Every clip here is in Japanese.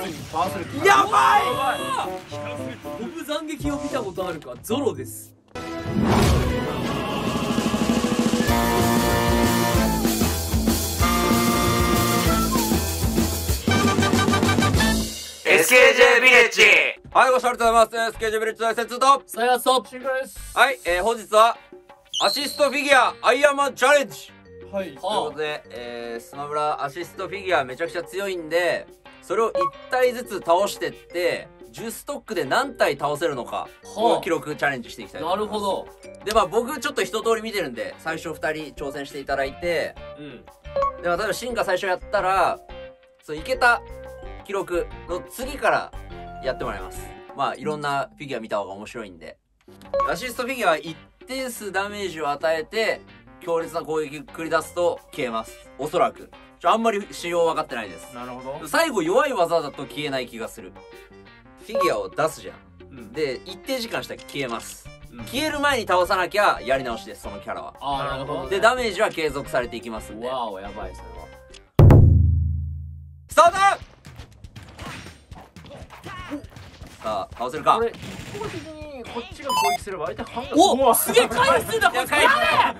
やばい。ボブ斬撃を見たことあるか。ゾロです。SKJ ビレッジ。はい、ご視聴ありがとうございます。SKJ ビレッジ大戦2と、さやそシンですはい、えー、本日は、アシストフィギュア、アイアンマンチャレンジ。はい。ということで、えー、スマブラアシストフィギュアめちゃくちゃ強いんで、それを1体ずつ倒してって、10ストックで何体倒せるのか、この記録チャレンジしていきたいとな思います。るほどで、まあ僕ちょっと一通り見てるんで、最初2人挑戦していただいて、うんで、まあ例えばシンが最初やったら、そう、いけた記録の次からやってもらいます。まあいろんなフィギュア見た方が面白いんで。アシストフィギュアは一定数ダメージを与えて、強烈な攻撃繰り出すと消えます。おそらく。ちょ、あんまり仕様分かってないです。なるほど最後弱い技だと消えない気がする。フィギュアを出すじゃん。うんで、一定時間したら消えます。うん消える前に倒さなきゃやり直しです、そのキャラは。ああなるほどで、ダメージは継続されていきますんで。わおやばいそれはスタートさあ、倒せるか？これ？一方的にこっちが攻撃すれば相手半分うおわすげえ回避すんだいや、こいつ返しま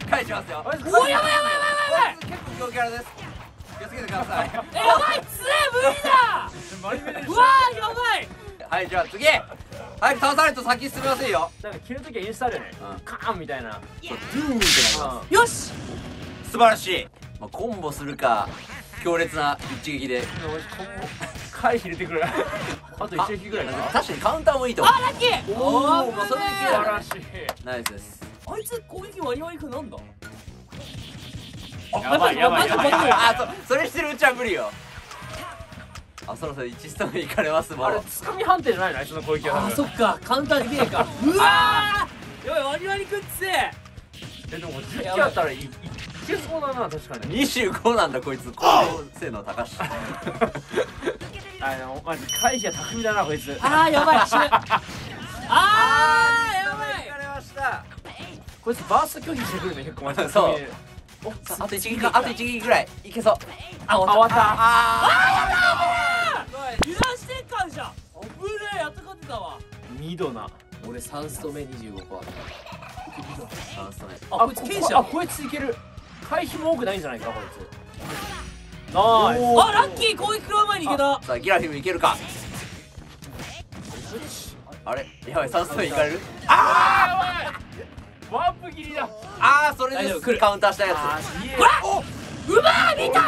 す返しますよ。あいつおやばいやばいや結構強キャラです。気をつけてください。ばいえやばいつえ無理だうわーやばいはい、じゃあ次早く倒さないと先進みませんよ。なんか切るときはインスタでねうんカーンみたいなドゥーンってなります。よし素晴らしい。まあ、コンボするか、強烈な一撃で。回避入れてくる あと一撃ぐらい確かにカウンターもいいと思う。あラッキー。おーまあそれでいける素晴らしい。ナイスです。あいつ攻撃割り割りくなんだ？やばいやばいやばい。やばいあ、そ、それしてるうちは無理よ。あ、そろそろ1ストーンいかれますもんあれ。つかみ判定じゃないの？あいつの攻撃はあそっか。カウンターできねえか。うわー。やばい割り割りくっつええでも10機あったらいい。けそうだな確かに。25なんだこいつ。高性能高しあのマジ回避は巧みだなこいつ。あーやばい。死 ぬあーやばい。かれました。こいつバースト拒否してくるね結構マジでそうああと一撃。かあと一撃ぐらい。いけそう。あ終あ終わった。あ油断してんかんじゃん。危ねえやっと勝ってたわ。ミドな俺3スト目25%ー3スト目。あこいつ剣士あこいついける。回避も多くないんじゃないかこいつナイス。あラッキー攻撃食らう前にいけた。さあギラフィムいけるか？あれ？やばい3スト目いかれる？あーやばい。ワープ切りだ。ああそれ大丈夫来る。カウンターしたやあつーいえ。うまー見た？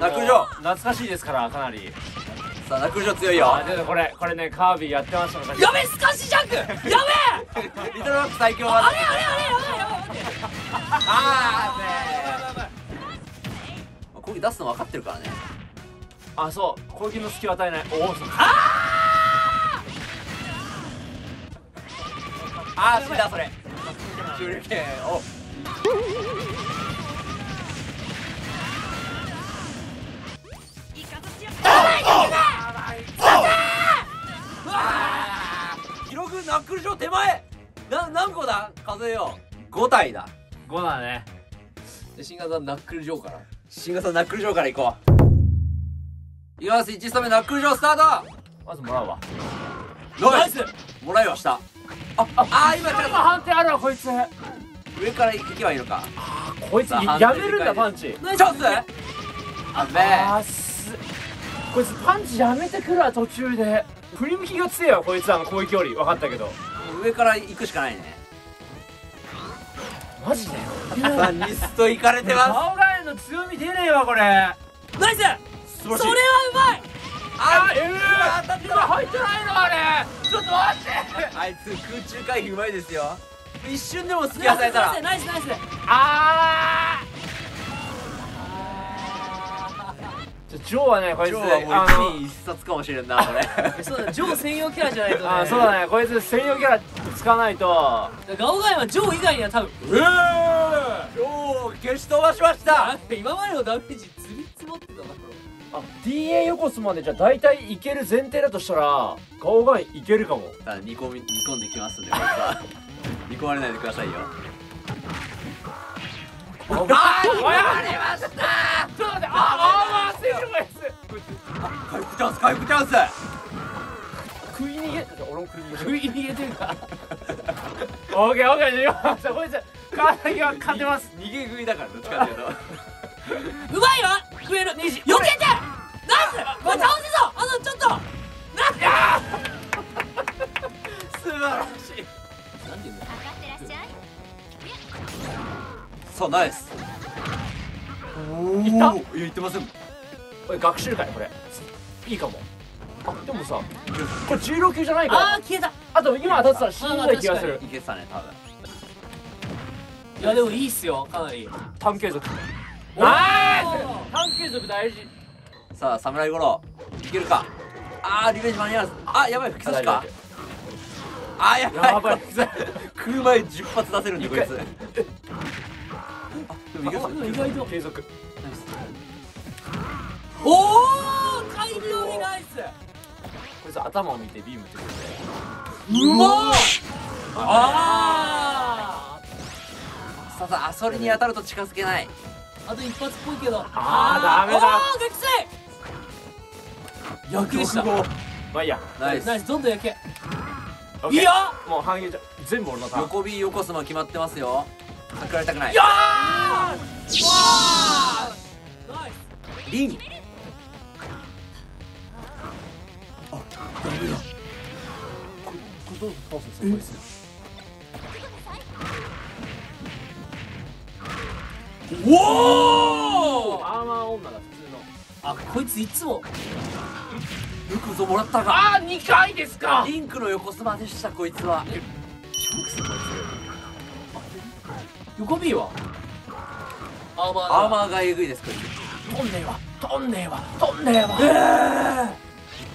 ナクルジョ懐かしいですからかなり。さあナクルジョ強いよ。あでもこれこれねカービィやってました昔やべえスカッシュジャンク！やべえ！リトルロック最強はあれあれあれやばいやばいやばい待ってあやばいやばいあ攻撃出すの分かってるからね。あそう。攻撃の隙を与えない。おおそう。ああ死んだそれ。手裏剣お記録ナックルジョー。手前な何個だ数えよう5体だ5だね。で新型ナックルジョーから。新型ナックルジョーからいこう。いきます。1スト目ナックルジョースターまずもらうわ。トナイ。スもらいました。ああー今ちょっ今判定あるわこいつ。と上から行けばいいのか。こいつやめるんだパンチ。チャンス。あべあーすこいつパンチやめてくるわ途中で。振り向きが強いわこいつあの攻撃より。分かったけど。上から行くしかないねマジで？さあニスト行かれてま顔がへの強み出ねえわこれ。ナイス！すそれはうまい！あえー当たって今入ってないのあれ。ちょっと待って。あいつ空中回避うまいですよ。一瞬でも隙与えたら。ナイスナイスナイス。あージョーはねこいつ今日はもうあ一冊かもしれんなこれ。えそうだジョー専用キャラじゃないとね。のあそうだね。こいつ専用キャラ使わないと。ガオガイはジョー以外には多分ええおお消し飛ばしました。今までのダメージ積み積もってたなあ DA 横須までじゃあ大体いける前提だとしたら顔がいけるかも。ただ煮込み煮込んできますんでこれさ 煮込まれないでくださいよ。あーやられましたちょっと待ってああチャンス回復チャンス。食い逃げ俺も食い逃げ。食い逃げてるか。オーケーオーケーよしこいつ川崎は勝ってます。逃げ食いだからどっちかっていうと。うまいわ！食える。避けてナイス！これ倒せぞ！あのちょっと。なん 素晴らしい。なんて言うんだ分かってらっしゃいさあナイス。おいった？いや言ってません。これ学習会これいいかも。あでもさこれ16級じゃないから。あー消えた。あと今当たってたら死んだ気がする。いけてたね多分。いやでもいいっすよかなり。探検族。おー！ナイス探検族大事。さあ侍五郎いけるか？あーリベンジ間に合わず。あやばい吹き差しかあーやばい。やばい。食う前10発出せるんでこいつ。あでも意外と継続。おおナイスこいつ頭を見てビームってくる。うまっあさあさあそれに当たると近づけない。ーあと一発っぽいけど。あーダメだ。おー撃墜焼けでしたまあいいや。ナイス。ナイス。どんどん焼けオッケー。いや。もう半減じゃ全部俺のターン。横 B 横スマ決まってますよ。隠られたくない。やー。わー。ナイス。リンこれどう倒すん。ですかこいつおおアーマー女だ普通のあこいついつもよくぞもらったかああ2回ですか。リンクの横スマでしたこいつは。横 B は？アーマーつアーマーがえぐいですこいつ。飛んねえわ飛んねえわ飛んねえわ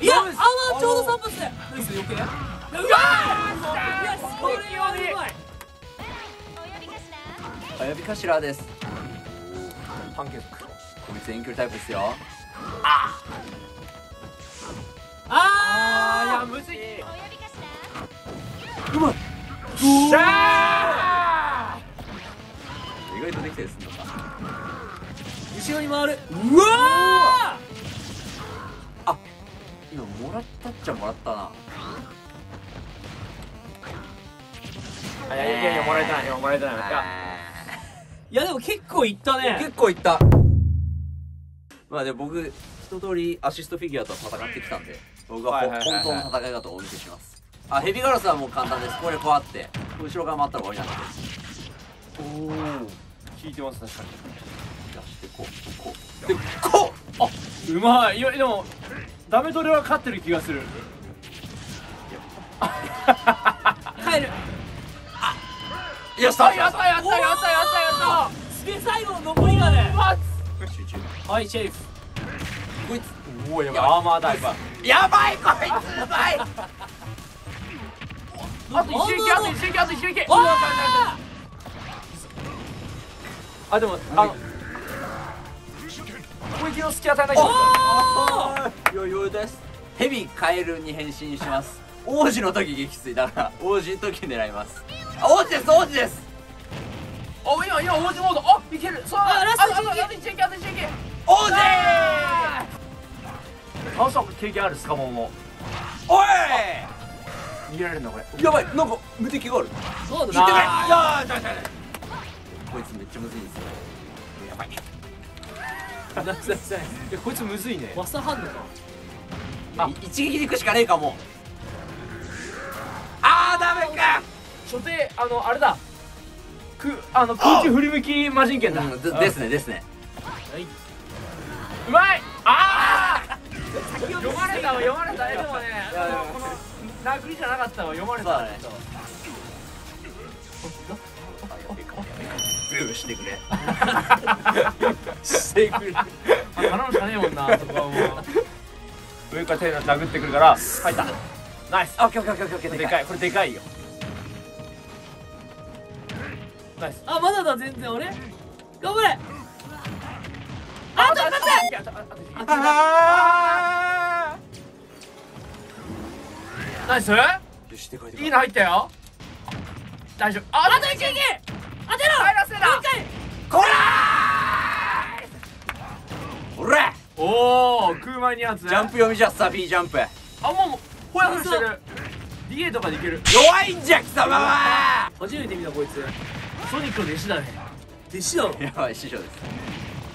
いやアーマーちょうど3発で。ナイス余計うわーい。やこれはうまい。お呼びです探検族こい。つ遠距離タイプですよああーい。やむずい。うまい。しゃ意外とできたりするのか後ろに回るうわ今もらったっちゃもらったな。ーいやいやいやもらえ。てない今もらえてない。いや。いやでも結構いったね。結構いった。まあで僕一通りアシストフィギュアと戦ってきたんで僕は本当の戦い方をお見せします。あヘビガラスはもう簡単です。これこうあって後ろから回ったら終わりなんでおお効いてます確かに。出してこうこう。でこう。うまい。いやでもダメトレは勝ってる気がする。帰る。よしあやったやったやったやったやった。すげえ最後の残りがね。はいシェリフ。こいつ。おおやばい。アーマーダイバー。やばいこいつうまい。あと一撃あと一撃あと一撃ああでもあの攻撃の隙与えない人余裕です。ヘビカエルに変身します。王子の時撃墜だから王子の時狙います。あ王子です王子です。お今今王子モード。あいける。そうあラストあとあと一撃あと一撃。王子！倒した経験あるスカモンもおい！逃げられるのこれ。やばいなんか無敵がある。そうだな。こいつめっちゃむずいんですよ。やばいこいつむずいね。スマサハンドか。あい一撃でいくしかねえかも。あーダメか。初手あのあれだ。くあの空中振り向き魔人剣だ、うんでですねですね。はい。うまい。ああ読まれたわ読まれた。えでもねこの殴りじゃなかったわ読まれた。ねちょっブーしてくれ。としてくれ。あ頼むしかねえもんなそこはもう。上から手で殴ってくるから入った。ナイス。オッケーオッケーオッケーオッケー。でかい。これでかいよ。ナイス。あまだだ全然。俺？頑張れ。ああと待って。あナイス。いいいいの入ったよ。大丈夫。ああと一撃当てろ！入らせな！もう一回！こらー！おらおお空前にやつジャンプ読みじゃスタビージャンプ。あもうほやほやしてる。DA とかでいける。弱いんじゃ貴様は！初めて見たこいつ。ソニックの弟子だね。弟子なのやばい師匠です。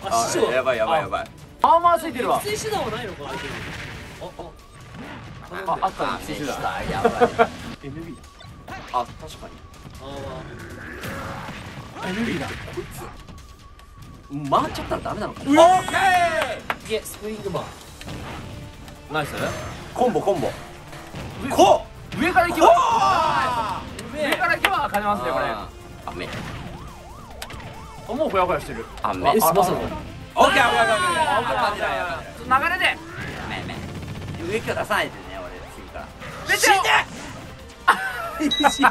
あ師匠。やばいやばいやばい。アーマーついてるわ。育成手段はないのかああ。ああったあら選手だ。やばい。NB あ確かに。あ NB だこいつ回っちゃったらダメなのかうなわー。いけスプリングマンナイスコンボコンボこう上から行けばうめえ上から行けば勝てますねこれあー。雨あもうほやほやしてる雨えすまさかオッケー。オッケー。オッケー。オッケー。ああ感じないやばい流れで上から出さないでね俺次から出てよ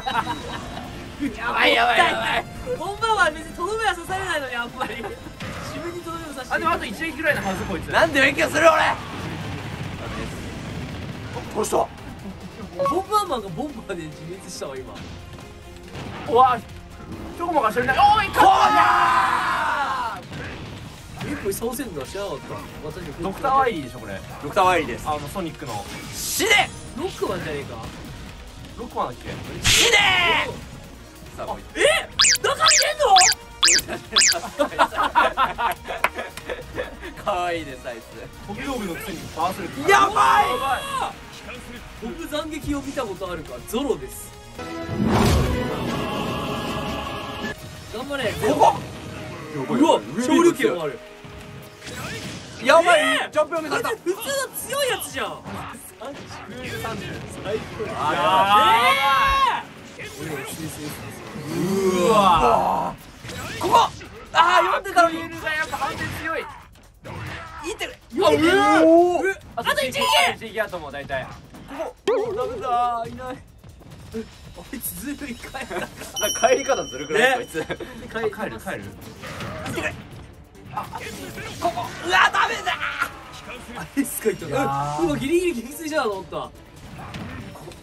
やばいやばいやばい。本番は別にとどめは刺されないのにやっぱり。自分にとどめを刺してあでもあと一撃ぐらいのはずこいつなんで勉強する俺。どうした。ボンバーマンがボンバーで自滅したわ今。うわちょこまかしてるねおいこうだえこれ倒せんの知らなかった。私ドクターワイリーでしょこれ。ドクターワイリーです。あのソニックの。死ね。ロックマンじゃねえか。ロックマンだっけ？死ねいつえ？中にい かわいいですあいつ。飛び道具のくせにーやばい！僕斬撃を見たことあるかゾロです。頑張れ。ここ？うわ昇竜拳もある。やばい。ジャンプ読みされた。普通の強いやつじゃん。最高。あえうわここああ読んでたのにクールがやっぱ判定強いいってるーおおあと一撃一撃やと思う大体ここダメだいないあいつずるい帰った帰り方ずるくない、こいつ帰る帰る帰るここうわダメだあれすごいといやーうわギリギリ撃墜したと思った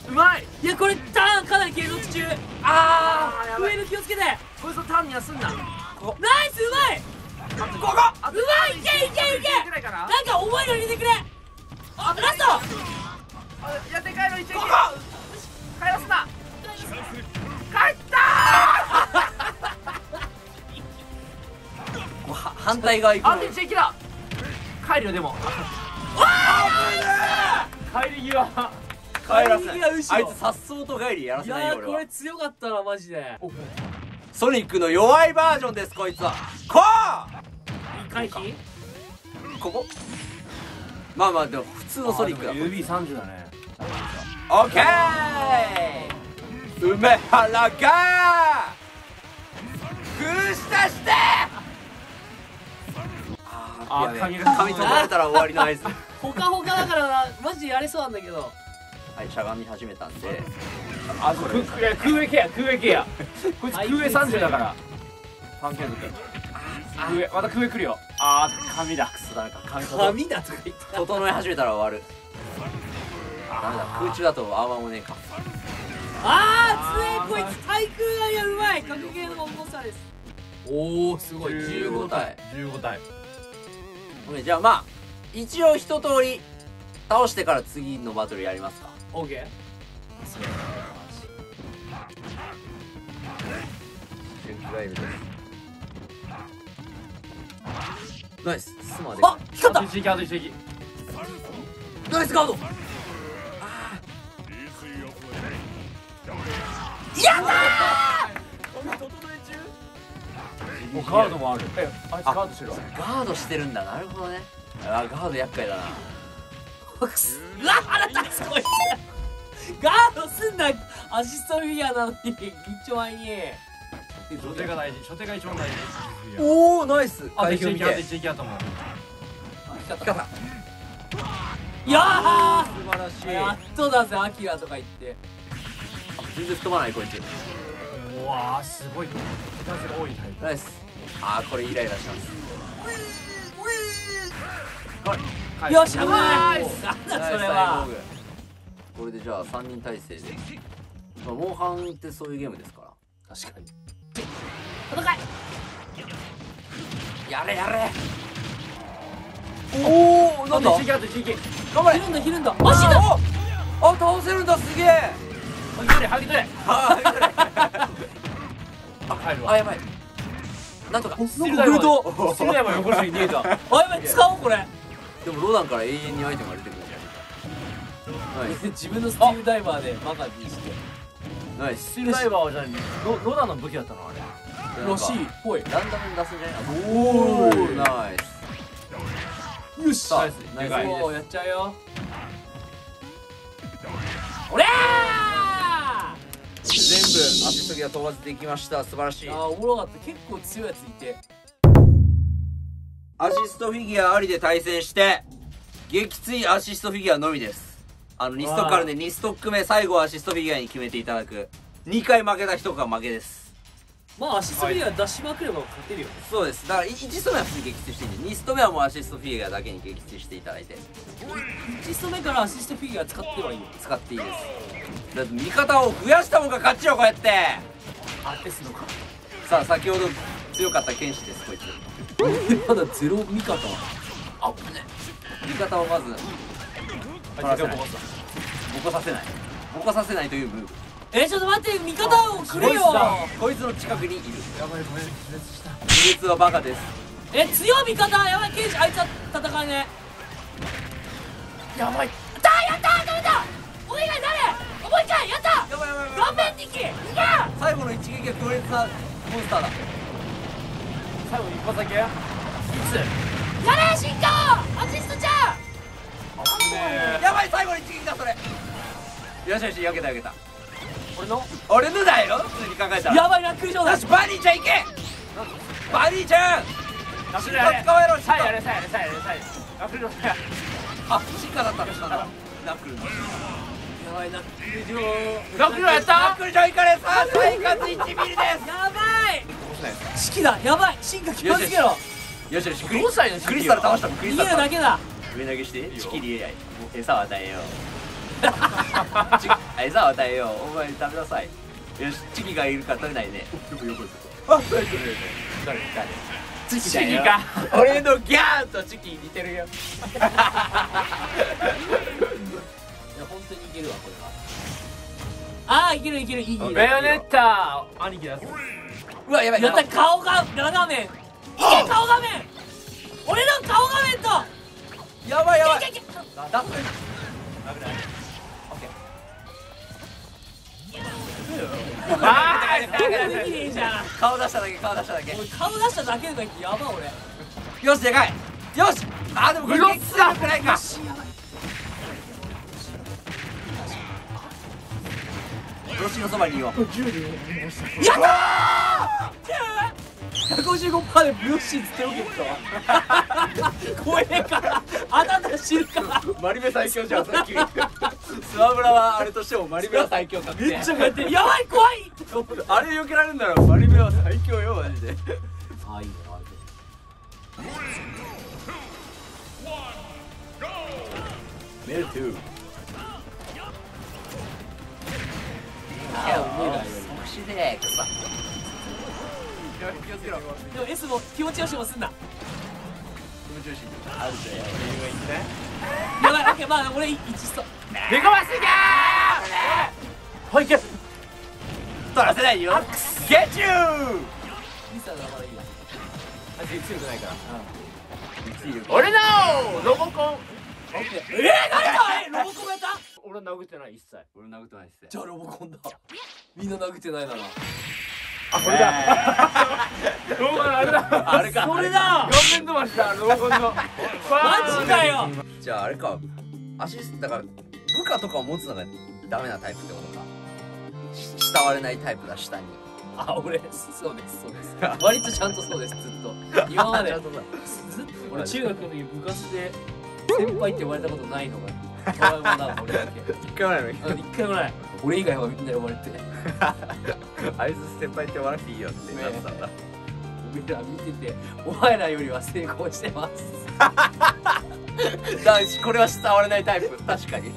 うまい。いやこれターンかなり継続中。あー上の気をつけて。こいつのターンに休んだ。ナイスうまい。ここ。あうまいいけいけいけ。ぐらいかななんか重いの入れてくれ。あラスト。あやって帰る一撃こ帰らすな帰ったこは 反対側行くーあのと一撃だ帰るよでも。帰り際帰らせない。あいつさっそうと帰りやらいせないよ俺はやーこれ強かったなマジで。ソニックの弱いバージョンですこいつは。こ回避？うここ。まあまあでも普通のソニックだ。指30だね。オッケー！梅原が空下して！あやべえ。髪が。髪取られたら終わりの合図。ほかほかだからな。マジでやれそうなんだけどはいしゃがみ始めたんであそうくくいや空上系や空上系や。こいつ空上30だから。パンケーキ空上また空上来るよ。あー髪だクソだなんか髪整髪だとか言った。整え始めたら終わる。ダメだ空中だとアーマーもねえか。あー強えこいつ対空外がうまい。格ゲーの重さです。おおすごい。15体15体。オッケーじゃあまあ一応一通り倒してから次のバトルやりますかオッケー春季ガイルですナイススマであ光ったあと一撃あと一撃ナイスガードもうカードもあるえあいつカードしてるわ。ガードしてるんだ。なるほどね。あガード厄介だなうわ腹立つこいつガードすんなアシストフィギュアなのに一丁前に初手が大事初手が一番大事おおナイスあと一撃あと一撃やと思う光ったいやー素晴らしいやっとだぜアキラとか言って全然吹っないこいつうわーすごい。手数が多いタイプ。ナイス。あーこれイライラしますはい。よしナイスなんだそれは。これでじゃあ3人体制で、まあ、モンハンってそういうゲームですから。確かに。戦い。やれやれ。おおなんだ？頑張れ。ひるんだひるんだ。あ死んだ。おあ倒せるんだすげえ。ハギ取れ。ハギ取れ。あ あ帰るあやばい。なんとか。スチルダイバグルトースチルダイバー横に逃げた。あやばい使おうこれでもロダンから永遠にアイテムが出てくるじゃん。ナイス自分のスティールダイバーでバカにして。ナイススチルダイバーはじゃあロロダの武器だったのあれ。らしい。ぽい。ランダムに出すんじゃないおー。ナイス。よし。さあナイス。ナイス。やっちゃうよ。おりゃ全部アシストギア飛ばせていきました。素晴らしい。ーあーおもろかった。結構強いやついてアシストフィギュアありで対戦して撃墜アシストフィギュアのみです。あの2ストックあるんで2ストック目最後はアシストフィギュアに決めていただく。2回負けた人が負けです。まあアシストフィギュア出しまくれば勝てるよ。ねそうです。だから1スト目は普通に撃墜していいんで2スト目はもうアシストフィギュアだけに撃墜していただいて。1スト目からアシストフィギュア使ってはいいよ。使っていいです。だって味方を増やした方が勝ちよこうやって。あですのか。さあ先ほど強かった剣士ですこいつ。まだゼロ味方。あぶね味方をまずあでもボコさ。ボコさせない。ボコさせないというムーブえちょっと待って味方をくれよ。こいつの近くにいる。やばいごめん気絶した。技術はバカです。え強い味方。やばいケイジあいつは戦えねやばい。だやったー取れた。お願い誰？もう一回やった。やばいやばい顔面ニキいや最後の一撃が強烈なモンスターだ最後に一発だけ？いつ？やれ進化アシストちゃん！ね。やばい最後の一撃だそれ。よしよし避けた避けた。俺の？俺のだよ普通に考えたら。やばいラックリ状だ。よしバニーちゃん行け！バニーちゃん！ラクシッカ使おうやろシッカさあやれさあやれさあやれさあやれ。ラクリのさあシッカだったんだナックル。のやばいラックリ状ラクリのやった。クル上位からさあ最活1ミリです。やばい式だ。やばい。進化気をつけろ。よしよしクリ5歳のクリスタル倒したもんクリ逃スタルだけだ。た上投げして。チキリ餌を与えよう。餌を与えよう。お前食べなさい。よしチキがいるから食べないねあ食べてる誰？誰？チチキか。俺のギャーンとチキ似てるよ。いや本当にいけるわこれは。ああいけるいける。いいいい。ベヨネッタ兄貴だうわやばい。やった顔が裏画面顔画面。俺の顔画面と。やばいやばい。いけいけいけ。出すあできねえじゃん顔出しただけ顔出しただけ顔出しただけとか言ってやば俺よしでかい。よしあでもこれ結構くない。かロシのそばにい。ようやったー155%でブヨッシーつっておけた 怖えからあなた知るか。らマリメ最強じゃんさっき。スマブラはあれとしてもマリメは最強かってめっちゃこうやってやばい怖い。あれ避けられるならマリメは最強よマジで。ああいいねメルトゥああおめえらよ腰で。くさ気をつけろ。りでも S も気持ちよしもすんな。気持ちよし。あるぜやばい。オッケーまあ俺1ストデコマスギャー。はいけ。取らせないよ。ゲッチューミサだからいいやあいつ強くないから。俺俺の!ロボコン。オッケーえー、誰だえロボコンやった？俺殴ってない一切。俺殴ってないっすじゃあロボコンだ。みんな殴ってないならあこれだ。あれだ。あれか。それだ四面飛ばしだロボコンの。マジかよ。じゃああれか。アシストだから部下とかを持つのがダメなタイプってことか。し慕われないタイプだ下に。あ俺そうですそうです。割とちゃんとそうですずっと。今まで。ずっと俺中学の時部活で先輩って呼ばれたことないのがトラウマだ俺だけ一回もないの？一回もない。俺以外はみんな呼ばれて。あいつ先輩って呼ばなくていいよってなってたんだ。俺ら見ててお前らよりは成功してます。だこれは慕われないタイプ。確かに